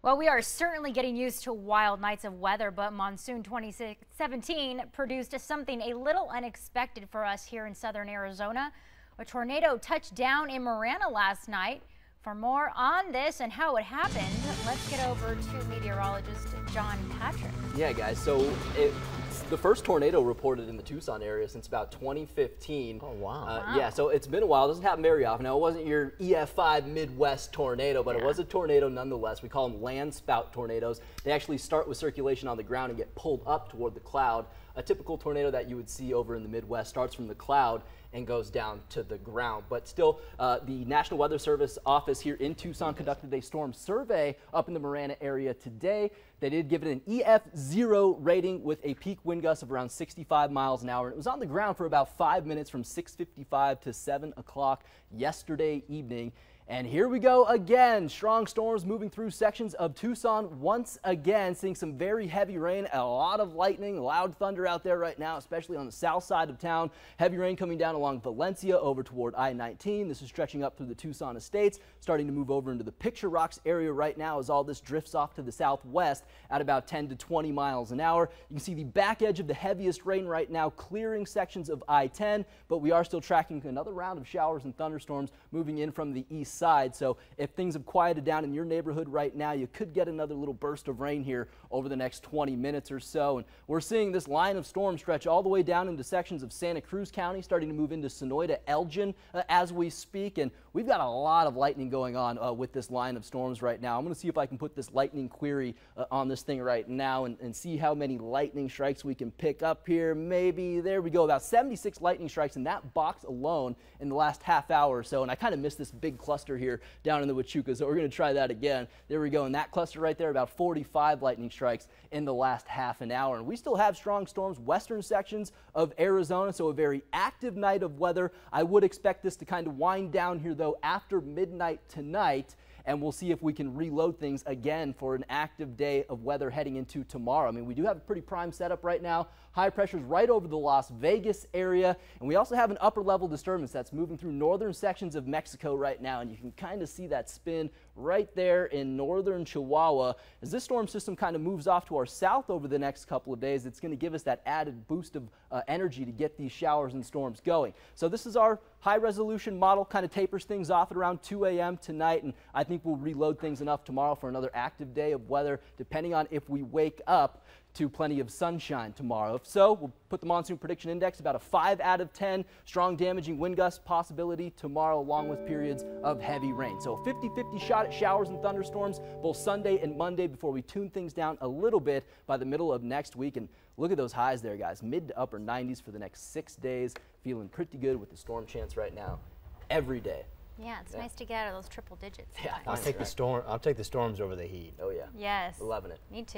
Well, we are certainly getting used to wild nights of weather, but monsoon 2017 produced something a little unexpected for us here in southern Arizona. A tornado touched down in Marana last night. For more on this and how it happened, let's get over to meteorologist John Patrick. Yeah, guys. So it, the first tornado reported in the Tucson area since about 2015. Oh, wow. Uh, wow. Yeah, so it's been a while. It doesn't happen very often. Now, it wasn't your EF5 Midwest tornado, but yeah. it was a tornado nonetheless. We call them land spout tornadoes. They actually start with circulation on the ground and get pulled up toward the cloud. A typical tornado that you would see over in the Midwest starts from the cloud and goes down to the ground. But still, uh, the National Weather Service office here in Tucson conducted a storm survey up in the Marana area today. They did give it an EF0 rating with a peak wind gust of around 65 miles an hour. It was on the ground for about five minutes from 6.55 to 7 o'clock yesterday evening. And here we go again. Strong storms moving through sections of Tucson once again, seeing some very heavy rain, a lot of lightning, loud thunder out there right now, especially on the south side of town. Heavy rain coming down along Valencia over toward I-19. This is stretching up through the Tucson estates, starting to move over into the Picture Rocks area right now as all this drifts off to the southwest at about 10 to 20 miles an hour. You can see the back edge of the heaviest rain right now clearing sections of I-10, but we are still tracking another round of showers and thunderstorms moving in from the east So if things have quieted down in your neighborhood right now, you could get another little burst of rain here over the next 20 minutes or so. And we're seeing this line of storm stretch all the way down into sections of Santa Cruz County, starting to move into Sonoita, Elgin uh, as we speak. And we've got a lot of lightning going on uh, with this line of storms right now. I'm going to see if I can put this lightning query uh, on this thing right now and, and see how many lightning strikes we can pick up here. Maybe there we go, about 76 lightning strikes in that box alone in the last half hour or so. And I kind of missed this big cluster here down in the Huachuca. So we're going to try that again. There we go. In that cluster right there, about 45 lightning strikes in the last half an hour. And we still have strong storms, western sections of Arizona. So a very active night of weather. I would expect this to kind of wind down here, though, after midnight tonight and we'll see if we can reload things again for an active day of weather heading into tomorrow. I mean, we do have a pretty prime setup right now. High pressure is right over the Las Vegas area, and we also have an upper level disturbance that's moving through northern sections of Mexico right now, and you can kind of see that spin right there in northern Chihuahua. As this storm system kind of moves off to our south over the next couple of days, it's going to give us that added boost of uh, energy to get these showers and storms going. So this is our high resolution model, kind of tapers things off at around 2 a.m. tonight, and I think we'll reload things enough tomorrow for another active day of weather, depending on if we wake up to plenty of sunshine tomorrow. If so, we'll put the monsoon prediction index about a 5 out of 10. Strong damaging wind gust possibility tomorrow along with periods of heavy rain. So 50-50 shot at showers and thunderstorms both Sunday and Monday before we tune things down a little bit by the middle of next week. And look at those highs there, guys. Mid to upper 90s for the next six days. Feeling pretty good with the storm chance right now every day. Yeah, it's yeah. nice to get out of those triple digits. Yeah, I'll take right. the storm. I'll take the storms over the heat. Oh yeah. Yes. Loving it. Me too.